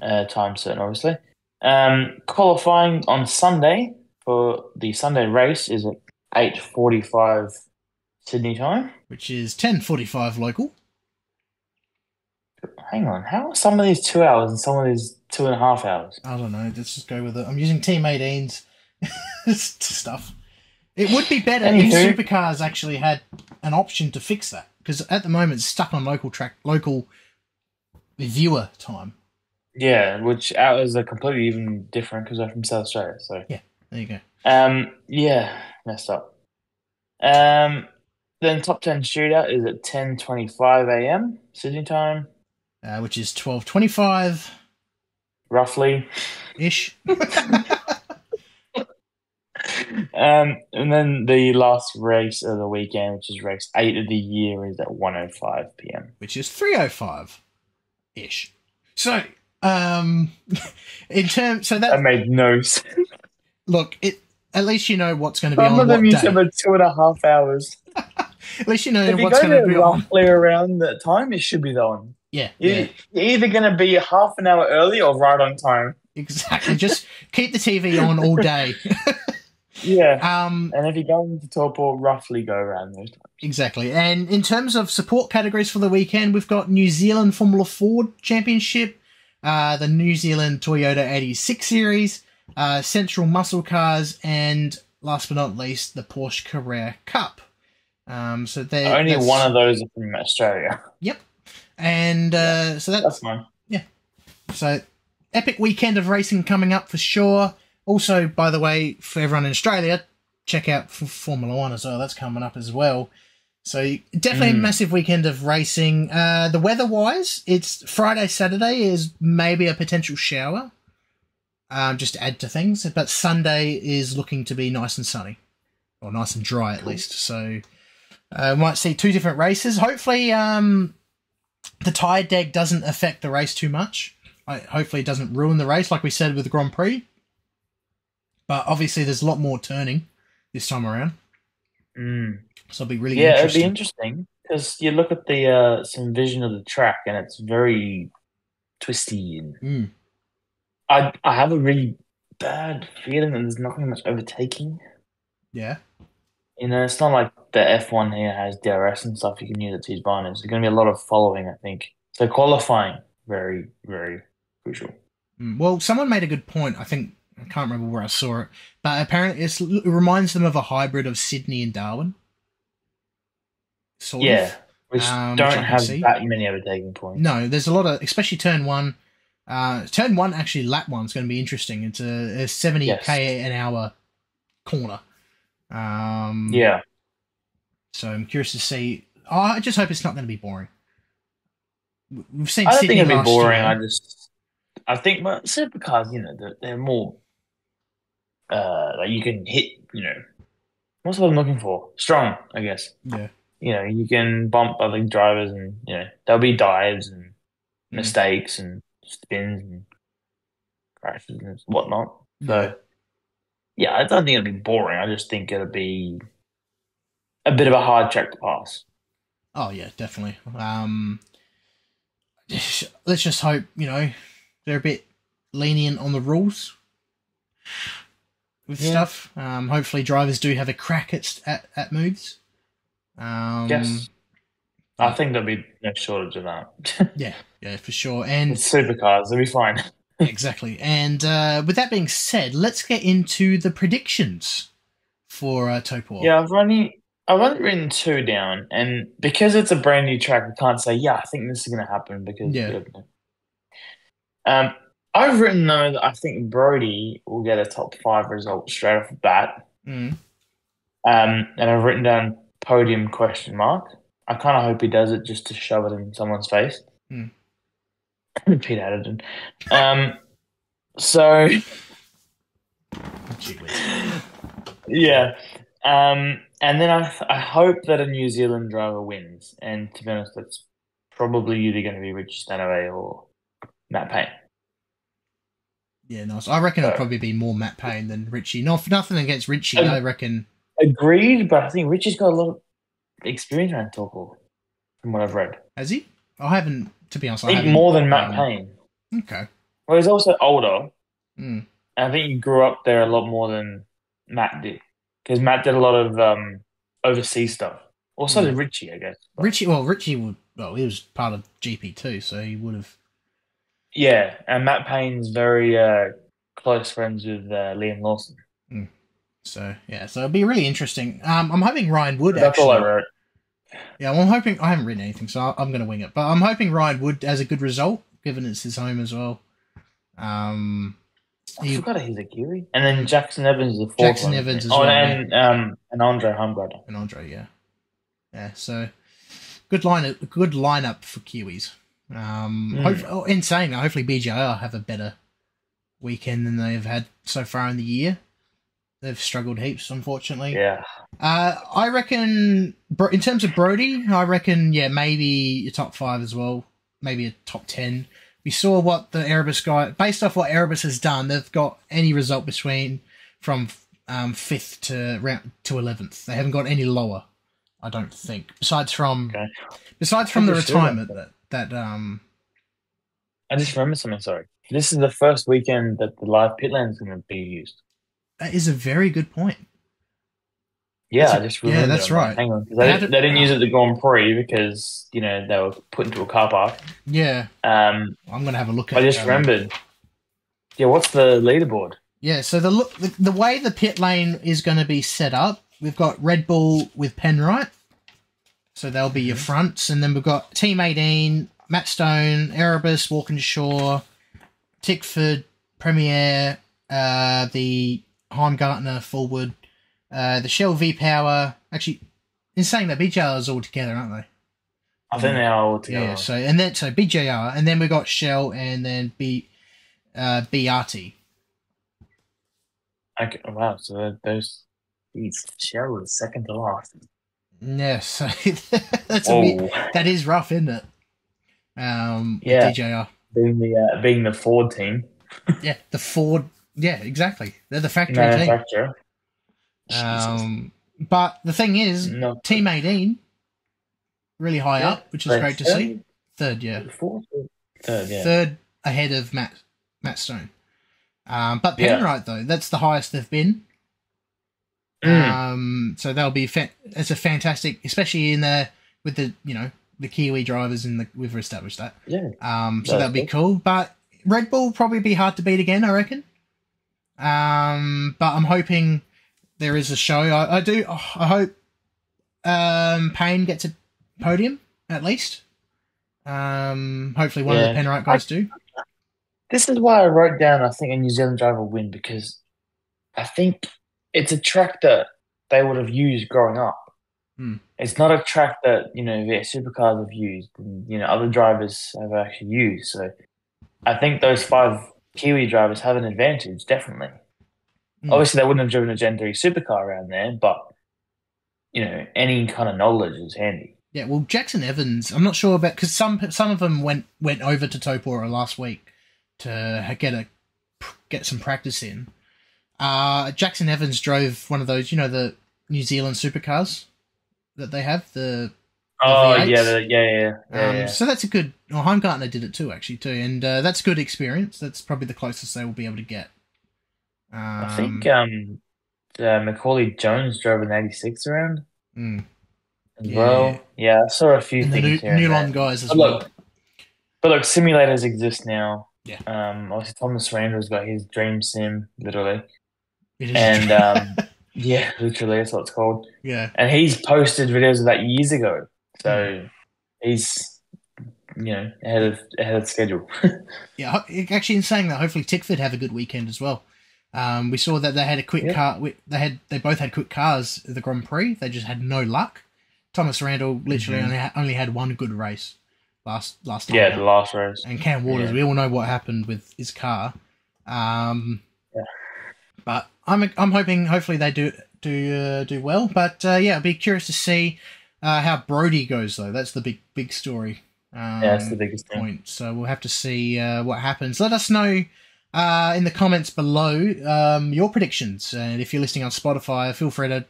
[SPEAKER 2] Uh, time certain, obviously. Um, qualifying on Sunday for the Sunday race is at 8:45 Sydney time.
[SPEAKER 1] Which is ten forty five local.
[SPEAKER 2] Hang on, how are some of these two hours and some of these two and a half hours?
[SPEAKER 1] I don't know. Let's just go with it. I'm using Team 18's [LAUGHS] stuff. It would be better if supercars actually had an option to fix that because at the moment it's stuck on local track, local viewer time.
[SPEAKER 2] Yeah, which hours are completely even different because they're from South Australia. So, yeah,
[SPEAKER 1] There you go.
[SPEAKER 2] um, yeah, messed up. Um, then top ten shootout is at ten twenty five a.m. Sydney time,
[SPEAKER 1] Uh, which is 12.25
[SPEAKER 2] roughly.
[SPEAKER 1] ish. [LAUGHS]
[SPEAKER 2] Um, and then the last race of the weekend, which is race eight of the year, is at one o five p.m.
[SPEAKER 1] which is 305 ish. So, um, [LAUGHS] in terms, so
[SPEAKER 2] That
[SPEAKER 1] that,
[SPEAKER 2] made no sense.
[SPEAKER 1] look, it, at least you know what's going to be
[SPEAKER 2] Some
[SPEAKER 1] on
[SPEAKER 2] of them you
[SPEAKER 1] day.
[SPEAKER 2] said two and a half hours. [LAUGHS]
[SPEAKER 1] At least you know
[SPEAKER 2] If you
[SPEAKER 1] what's
[SPEAKER 2] go
[SPEAKER 1] going to be
[SPEAKER 2] to
[SPEAKER 1] on.
[SPEAKER 2] roughly around that time, it should be on.
[SPEAKER 1] Yeah,
[SPEAKER 2] You-
[SPEAKER 1] yeah.
[SPEAKER 2] You're either going to be half an hour early or right on time.
[SPEAKER 1] Exactly. Just keep the TV on all day. [LAUGHS]
[SPEAKER 2] Yeah.
[SPEAKER 1] Um,
[SPEAKER 2] And if you're going to Taupo, roughly go around those times.
[SPEAKER 1] exactly. And in terms of support categories for the weekend, we've got New Zealand Formula Ford Championship, uh, the New Zealand Toyota 86 Series, uh, Central Muscle Cars, and last but not least, the Porsche Carrera Cup. Um, so they
[SPEAKER 2] Only one of those are from Australia. Yep.
[SPEAKER 1] And uh, so
[SPEAKER 2] That's
[SPEAKER 1] that's
[SPEAKER 2] fine.
[SPEAKER 1] So, epic weekend of racing coming up for sure. Also, by the way, for everyone in Australia, check out F- Formula One as well. That's coming up as well. So, definitely a
[SPEAKER 2] Mm.
[SPEAKER 1] massive weekend of racing. Uh, the weather wise, it's Friday, Saturday is maybe a potential shower, um, just to add to things. But Sunday is looking to be nice and sunny, or nice and dry at
[SPEAKER 2] Cool.
[SPEAKER 1] least. So, uh, might see two different races. Hopefully, um, the tire deg doesn't affect the race too much. I, hopefully, it doesn't ruin the race, like we said with the Grand Prix. But obviously, there's a lot more turning this time around,
[SPEAKER 2] Mm.
[SPEAKER 1] so it'll be really
[SPEAKER 2] Yeah, it'd be
[SPEAKER 1] interesting.
[SPEAKER 2] because you look at the uh, some vision of the track and it's very twisty and
[SPEAKER 1] Mm,
[SPEAKER 2] I I have a really bad feeling that there's not going to be much overtaking.
[SPEAKER 1] yeah,
[SPEAKER 2] You know, it's not like the F1 here has DRS and stuff you can use it at these binders. There's going to be a lot of following, I think. So qualifying, very, very crucial.
[SPEAKER 1] Mm, Well, someone made a good point. I think I can't remember where I saw it, but apparently it's, it reminds them of a hybrid of Sydney and Darwin. Sort
[SPEAKER 2] Yeah,
[SPEAKER 1] of.
[SPEAKER 2] which
[SPEAKER 1] Um,
[SPEAKER 2] don't
[SPEAKER 1] can
[SPEAKER 2] have
[SPEAKER 1] see.
[SPEAKER 2] that many overtaking points.
[SPEAKER 1] No, there's a lot of, especially turn one. Uh, turn one, actually, lap one's going to be interesting. It's a, a 70
[SPEAKER 2] Yes.
[SPEAKER 1] k an hour corner. Um,
[SPEAKER 2] Yeah,
[SPEAKER 1] So I'm curious to see. Oh, I just hope it's not going to be boring. We- We've seen
[SPEAKER 2] I don't
[SPEAKER 1] Sydney
[SPEAKER 2] think it'd be boring.
[SPEAKER 1] year.
[SPEAKER 2] I just, I think well, supercars, you know, they're, they're more, uh, like you can hit, you know, what's what I'm looking for? Strong, I guess.
[SPEAKER 1] Yeah.
[SPEAKER 2] You know, you can bump other drivers, and you know, there'll be dives and
[SPEAKER 1] Mm.
[SPEAKER 2] mistakes and spins and crashes and whatnot. So, yeah, I don't think it'll be boring. I just think it'll be a bit of a hard track to pass.
[SPEAKER 1] Oh yeah, definitely. Um, let's just hope you know they're a bit lenient on the rules with
[SPEAKER 2] Yeah.
[SPEAKER 1] stuff. Um, hopefully drivers do have a crack at at, at moves. Um,
[SPEAKER 2] Yes. I think there'll be no shortage of that. [LAUGHS]
[SPEAKER 1] Yeah, yeah, for sure. And
[SPEAKER 2] It's supercars, they'll be fine. [LAUGHS]
[SPEAKER 1] exactly. And uh, with that being said, let's get into the predictions for uh, Taupo.
[SPEAKER 2] Yeah, I've only I've only written two down, and because it's a brand new track, I can't say yeah. I think this is going to happen because
[SPEAKER 1] Yeah.
[SPEAKER 2] Um, I've written though that I think Brodie will get a top five result straight off the bat.
[SPEAKER 1] Mm.
[SPEAKER 2] Um, and I've written down podium question mark. I kind of hope he does it just to shove it in someone's face.
[SPEAKER 1] Hmm. [LAUGHS]
[SPEAKER 2] Pete Adderton. Um, so [LAUGHS] yeah. Um, and then I I hope that a New Zealand driver wins. And to be honest, that's probably either going to be Richie Stanaway or Matt Payne.
[SPEAKER 1] Yeah, nice. I reckon it'll probably be more Matt Payne than Richie. Not nothing against Richie.
[SPEAKER 2] Um,
[SPEAKER 1] I reckon.
[SPEAKER 2] Agreed, but I think Richie's got a lot of experience around Torkel, from what I've read.
[SPEAKER 1] Has he? I haven't. To be honest,
[SPEAKER 2] I
[SPEAKER 1] I
[SPEAKER 2] think more than Matt Payne.
[SPEAKER 1] Okay.
[SPEAKER 2] Well, he's also older.
[SPEAKER 1] Mm.
[SPEAKER 2] And I think he grew up there a lot more than Matt did. Because Matt did a lot of um, overseas stuff. Also
[SPEAKER 1] Mm.
[SPEAKER 2] did Richie, I guess. But-
[SPEAKER 1] Richie. Well, Richie would. Well, he was part of GP2, so he would have.
[SPEAKER 2] Yeah, and Matt Payne's very uh, close friends with uh, Liam Lawson.
[SPEAKER 1] So yeah, so it'll be really interesting. Um, I'm hoping Ryan Wood.
[SPEAKER 2] That's all I wrote.
[SPEAKER 1] Yeah, well, I'm hoping. I haven't written anything, so I- I'm going to wing it. But I'm hoping Ryan Wood has a good result, given it's his home as well. Um,
[SPEAKER 2] I
[SPEAKER 1] he,
[SPEAKER 2] forgot he's a Kiwi. And then Jackson Evans is the fourth
[SPEAKER 1] Jackson
[SPEAKER 2] one.
[SPEAKER 1] Evans as
[SPEAKER 2] oh,
[SPEAKER 1] well,
[SPEAKER 2] and um, and Andre Heimgartner.
[SPEAKER 1] and Andre, yeah, yeah. So good line, good lineup for Kiwis. Um,
[SPEAKER 2] Mm.
[SPEAKER 1] hope, oh, in saying that, hopefully BJR have a better weekend than they've had so far in the year. They've struggled heaps, unfortunately.
[SPEAKER 2] Yeah.
[SPEAKER 1] Uh, I reckon, in terms of Brodie, I reckon, yeah, maybe a top five as well, maybe a top ten. We saw what the Erebus guy, based off what Erebus has done, they've got any result between from um, fifth to round to eleventh. They haven't got any lower, I don't think. Besides from,
[SPEAKER 2] Okay.
[SPEAKER 1] besides from the
[SPEAKER 2] Understood.
[SPEAKER 1] retirement that that um
[SPEAKER 2] I just remembered something, sorry. this is the first weekend that the live pit lane is going to be used.
[SPEAKER 1] That is a very good point.
[SPEAKER 2] Yeah,
[SPEAKER 1] That's
[SPEAKER 2] I just
[SPEAKER 1] yeah, that's
[SPEAKER 2] like,
[SPEAKER 1] right.
[SPEAKER 2] Hang on,
[SPEAKER 1] They
[SPEAKER 2] they,
[SPEAKER 1] had
[SPEAKER 2] didn't,
[SPEAKER 1] it-
[SPEAKER 2] they didn't use it at the Grand Prix because you know they were put into a car park.
[SPEAKER 1] Yeah,
[SPEAKER 2] Um,
[SPEAKER 1] I'm going to have a look at.
[SPEAKER 2] I just
[SPEAKER 1] um,
[SPEAKER 2] remembered. Yeah, what's the leaderboard?
[SPEAKER 1] Yeah, so the look, the, the way the pit lane is going to be set up, we've got Red Bull with Penrite, so they'll be your fronts, and then we've got Team 18, Matt Stone, Erebus, Walkinshaw, Tickford, Premier, uh, the Heimgartner, Forward, uh, the Shell V Power. Actually, in saying that, BJR is all together, aren't they?
[SPEAKER 2] I think they are all together.
[SPEAKER 1] Yeah. So and then so BJR, and then we got Shell, and then B, uh, BRT.
[SPEAKER 2] Okay, wow, so those these Shell is second to last.
[SPEAKER 1] Yeah, [LAUGHS] so that's a bit,
[SPEAKER 2] Oh,
[SPEAKER 1] that is rough, isn't it? Um,
[SPEAKER 2] Yeah.
[SPEAKER 1] DJR.
[SPEAKER 2] being the uh, being the Ford team [LAUGHS]
[SPEAKER 1] Yeah, the Ford. Yeah, exactly. They're the factory team.
[SPEAKER 2] manufacturer.
[SPEAKER 1] Um, but the thing is,
[SPEAKER 2] no,
[SPEAKER 1] Team 18 really high
[SPEAKER 2] Yeah,
[SPEAKER 1] up, which is
[SPEAKER 2] third,
[SPEAKER 1] great to see. Third, yeah,
[SPEAKER 2] Fourth, third, yeah.
[SPEAKER 1] third ahead of Matt Matt Stone. Um, but
[SPEAKER 2] Yeah.
[SPEAKER 1] Penrite though, that's the highest they've been.
[SPEAKER 2] Mm.
[SPEAKER 1] Um, so that'll be fa- it's a fantastic, especially in the with the you know the Kiwi drivers in the we've established that.
[SPEAKER 2] yeah,
[SPEAKER 1] Um, so
[SPEAKER 2] That's
[SPEAKER 1] that'll be
[SPEAKER 2] good.
[SPEAKER 1] cool. But Red Bull will probably be hard to beat again, I reckon. Um, but I'm hoping there is a show. I, I do. I hope um, Payne gets a podium at least. Um, hopefully one of the Penrite guys do.
[SPEAKER 2] This is why I wrote down. I think a New Zealand driver will win because I think it's a track that they would have used growing up.
[SPEAKER 1] Hmm.
[SPEAKER 2] It's not a track that you know their supercars have used, and you know other drivers have actually used. So I think those five Kiwi drivers have an advantage, definitely.
[SPEAKER 1] Hmm.
[SPEAKER 2] Obviously, they wouldn't have driven a Gen three supercar around there, but you know any kind of knowledge is handy.
[SPEAKER 1] Yeah, well, Jackson Evans. I'm not sure about because some some of them went went over to Taupo last week to get a get some practice in. Uh, Jackson Evans drove one of those, you know, the New Zealand supercars that they have. The
[SPEAKER 2] Oh
[SPEAKER 1] V8s?
[SPEAKER 2] yeah, the, yeah, yeah, yeah,
[SPEAKER 1] um,
[SPEAKER 2] yeah.
[SPEAKER 1] so that's a good. Well, Heimgartner did it too, actually, too, and uh, that's good experience. That's probably the closest they will be able to get. Um,
[SPEAKER 2] I think um, uh, Macaulay Jones drove an '86 around
[SPEAKER 1] mm,
[SPEAKER 2] as
[SPEAKER 1] Yeah.
[SPEAKER 2] well. Yeah, I saw a few
[SPEAKER 1] and the
[SPEAKER 2] things
[SPEAKER 1] new,
[SPEAKER 2] here. and
[SPEAKER 1] Newlon
[SPEAKER 2] there.
[SPEAKER 1] guys as
[SPEAKER 2] But
[SPEAKER 1] well.
[SPEAKER 2] look, but look, simulators exist now.
[SPEAKER 1] Yeah.
[SPEAKER 2] Um, obviously Thomas Randall's got his dream sim, literally, and um, [LAUGHS] yeah, literally, that's what it's called.
[SPEAKER 1] yeah,
[SPEAKER 2] And he's posted videos of that years ago, so he's you know ahead of ahead of schedule. [LAUGHS]
[SPEAKER 1] Yeah, actually, in saying that, hopefully Tickford have a good weekend as well. Um, we saw that they had a quick
[SPEAKER 2] Yeah.
[SPEAKER 1] car. They had they both had quick cars at the Grand Prix. They just had no luck. Thomas Randall literally
[SPEAKER 2] Mhm.
[SPEAKER 1] only ha- only had one good race last last time.
[SPEAKER 2] yeah,
[SPEAKER 1] out.
[SPEAKER 2] the last race.
[SPEAKER 1] and Cam Waters.
[SPEAKER 2] Yeah.
[SPEAKER 1] We all know what happened with his car. Um,
[SPEAKER 2] Yeah.
[SPEAKER 1] But I'm I'm hoping hopefully they do do uh, do well. But uh, yeah, I'd be curious to see uh, how Brodie goes though. That's the big big story. Um,
[SPEAKER 2] Yeah, that's the biggest thing.
[SPEAKER 1] point. So we'll have to see uh, what happens. Let us know uh, in the comments below um, your predictions, and if you're listening on Spotify, feel free to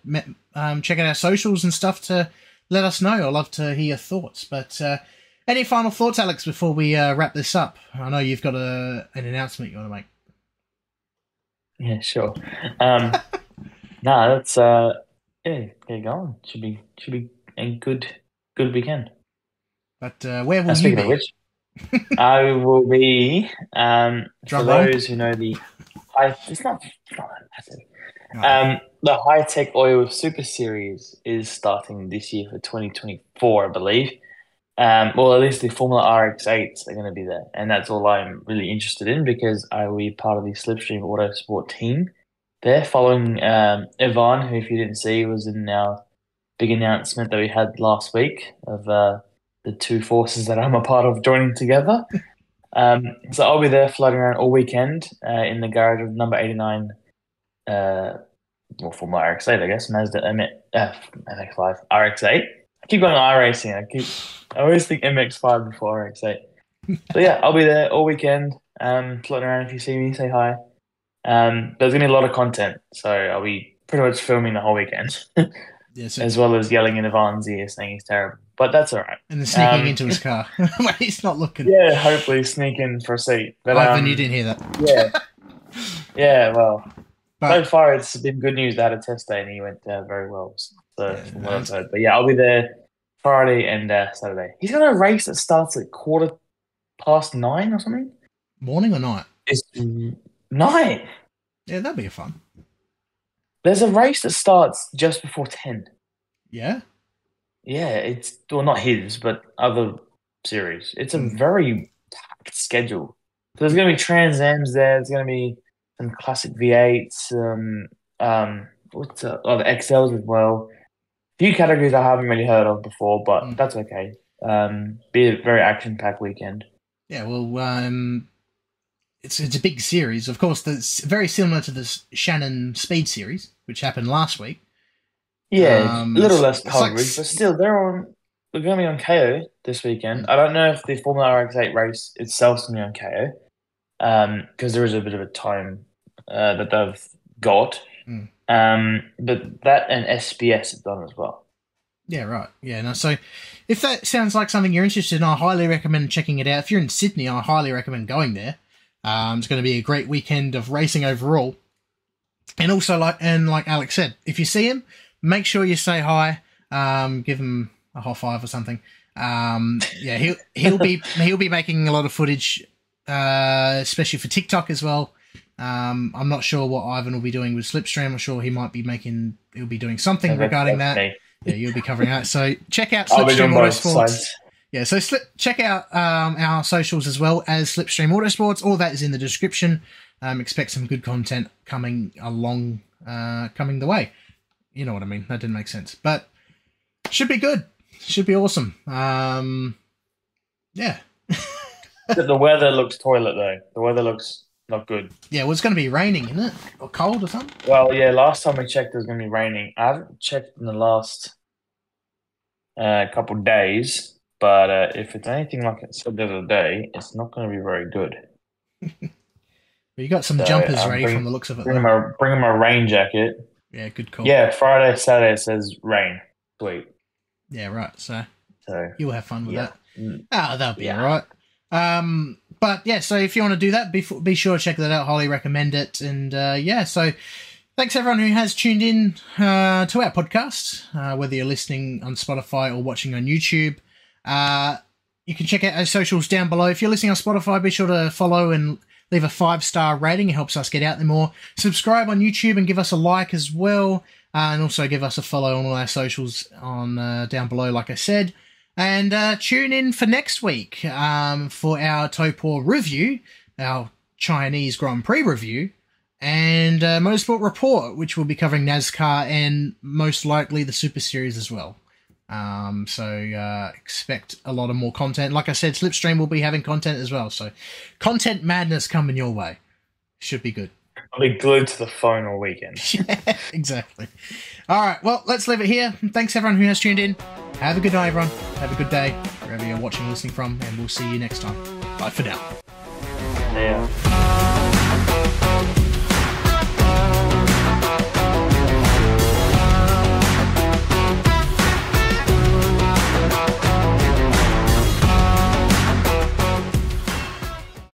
[SPEAKER 1] um, check out our socials and stuff to let us know. I'd love to hear your thoughts. But uh, any final thoughts, Alex, before we uh, wrap this up? I know you've got a an announcement you want to make.
[SPEAKER 2] Yeah, sure. Um, [LAUGHS] no, that's uh, yeah, get going. Should be should be a good good weekend.
[SPEAKER 1] But uh, where will
[SPEAKER 2] Uh,
[SPEAKER 1] you
[SPEAKER 2] speaking
[SPEAKER 1] be?
[SPEAKER 2] of which, I will be um for
[SPEAKER 1] roll.
[SPEAKER 2] those who know the high. It's not, it's not that massive. Um, the Hi-Tech Oil Super Series is starting this year for 2024, I believe. Um, well, at least the Formula RX8s are going to be there, and that's all I'm really interested in because I will be part of the Slipstream Autosport team. There, following um, Ivan, who, if you didn't see, was in our big announcement that we had last week of uh, the two forces that I'm a part of joining together. [LAUGHS] Um, so I'll be there floating around all weekend uh, in the garage of number 89 uh, well, Formula RX8, I guess, Mazda M- uh, MX5, RX8. I keep going iRacing. I keep, I always think MX5 before RX8. so yeah, I'll be there all weekend, um, floating around. If you see me, say hi. Um, there's gonna be a lot of content, so I'll be pretty much filming the whole weekend, [LAUGHS]
[SPEAKER 1] yeah, so
[SPEAKER 2] as well as yelling in Ivan's ear saying he's terrible. but that's all right.
[SPEAKER 1] And then sneaking
[SPEAKER 2] Um,
[SPEAKER 1] into his car [LAUGHS] [LAUGHS] when he's not looking.
[SPEAKER 2] Yeah, hopefully sneak in for a seat. But
[SPEAKER 1] Ivan,
[SPEAKER 2] um,
[SPEAKER 1] you didn't hear that.
[SPEAKER 2] Yeah, yeah. Well, so far it's been good news. They had a test day and he went uh, very well. So
[SPEAKER 1] Yeah,
[SPEAKER 2] from what I've
[SPEAKER 1] nice.
[SPEAKER 2] heard. But yeah, I'll be there Friday and uh, Saturday. He's got a race that starts at quarter past nine or something.
[SPEAKER 1] morning or night?
[SPEAKER 2] It's nine.
[SPEAKER 1] Yeah, that'd be fun.
[SPEAKER 2] There's a race that starts just before ten.
[SPEAKER 1] Yeah.
[SPEAKER 2] Yeah, it's well not his, but other series. It's a
[SPEAKER 1] Mm.
[SPEAKER 2] very packed schedule. So there's going to be Trans Ams there. There's going to be some classic V8s, um, um, what's uh, oh, the Excels as well. Few categories I haven't really heard of before, but
[SPEAKER 1] Mm.
[SPEAKER 2] that's okay. Um, be a very action packed weekend.
[SPEAKER 1] Yeah, well, um, it's it's a big series. Of course, that's very similar to the Shannons Speed Series, which happened last week.
[SPEAKER 2] Yeah,
[SPEAKER 1] Um,
[SPEAKER 2] a little less
[SPEAKER 1] it's like
[SPEAKER 2] coverage, but still, they're on. They're going to be on Kayo this weekend. I don't know if the Formula RX8 race itself is going to be on Kayo, Um because there is a bit of a time uh, that they've got.
[SPEAKER 1] Mm.
[SPEAKER 2] Um, but that and SBS have done as well.
[SPEAKER 1] Yeah, right. Yeah, no. So, if that sounds like something you're interested in, I highly recommend checking it out. If you're in Sydney, I highly recommend going there. Um, it's going to be a great weekend of racing overall. And also, like and like Alex said, if you see him, make sure you say hi. Um, give him a high five or something. Um, yeah, he'll he'll be [LAUGHS] he'll be making a lot of footage, uh, especially for TikTok as well. Um, I'm not sure what Ivan will be doing with Slipstream. I'm sure he might be making he'll be doing something regarding that. Yeah, you'll be covering that. So check out Slipstream Autosports. Yeah, so slip, check out um, our socials as well as Slipstream Autosports. All that is in the description. Um, expect some good content coming along, uh, coming the way. You know what I mean? That didn't make sense, but should be good. Should be awesome. Um, yeah, [LAUGHS]
[SPEAKER 2] the weather looks toilet though. The weather looks not good.
[SPEAKER 1] yeah. Well, it's going to be raining, isn't it, or cold or something?
[SPEAKER 2] Well, yeah. Last time we checked, it was going to be raining. I haven't checked in the last uh, couple days, but uh, if it's anything like it said the other day, it's not going to be very good. [LAUGHS]
[SPEAKER 1] But you got some
[SPEAKER 2] So,
[SPEAKER 1] jumpers
[SPEAKER 2] um,
[SPEAKER 1] ready
[SPEAKER 2] bring-
[SPEAKER 1] from the looks of it.
[SPEAKER 2] Bring my bring my rain jacket.
[SPEAKER 1] Yeah, good call.
[SPEAKER 2] Yeah, Friday, Saturday it says rain. Sweet.
[SPEAKER 1] yeah, right. So
[SPEAKER 2] So
[SPEAKER 1] you'll have fun with
[SPEAKER 2] yeah.
[SPEAKER 1] that. Ah, that'll be
[SPEAKER 2] Yeah.
[SPEAKER 1] all right. Um, but yeah, so if you want to do that, be, be sure to check that out. Highly recommend it. And uh, yeah, so thanks everyone who has tuned in uh, to our podcast, uh, whether you're listening on Spotify or watching on YouTube. Uh, you can check out our socials down below. If you're listening on Spotify, be sure to follow and leave a five star rating. It helps us get out there more. Subscribe on YouTube and give us a like as well. Uh, and also give us a follow on all our socials on uh, down below, like I said. And uh, tune in for next week um, for our Taupo review, our Chinese Grand Prix review, and uh, Motorsport Report, which will be covering NASCAR and most likely the Super Series as well. Um, so uh, expect a lot of more content. Like I said, Slipstream will be having content as well. So content madness coming your way. Should be good.
[SPEAKER 2] I'll be glued to the phone all weekend. [LAUGHS]
[SPEAKER 1] yeah, exactly. All right, well, let's leave it here. Thanks everyone who has tuned in. Have a good night, everyone. Have a good day, wherever you're watching or listening from, and we'll see you next time. Bye for now.
[SPEAKER 2] Yeah.